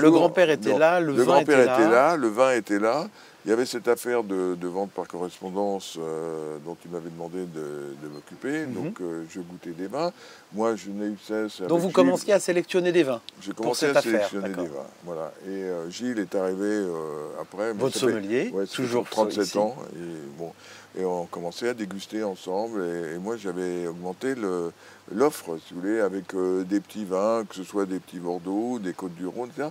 Le grand-père était Non, là, le, Le vin grand-père était était là. là, le vin était là. Il y avait cette affaire de, de vente par correspondance euh, dont il m'avait demandé de, de m'occuper. Mhm. Donc euh, je goûtais des vins. Moi, je n'ai eu cesse. Donc vous Gilles. commenciez à sélectionner des vins. J'ai commencé à affaire, sélectionner des vins. Voilà. Et euh, Gilles est arrivé après. Votre sommelier, ouais, toujours 37 ici. ans. Et, bon, et on commençait à déguster ensemble. Et, et moi, j'avais augmenté l'offre, si vous voulez, avec des petits vins, que ce soit des petits Bordeaux, des Côtes du Rhône, etc.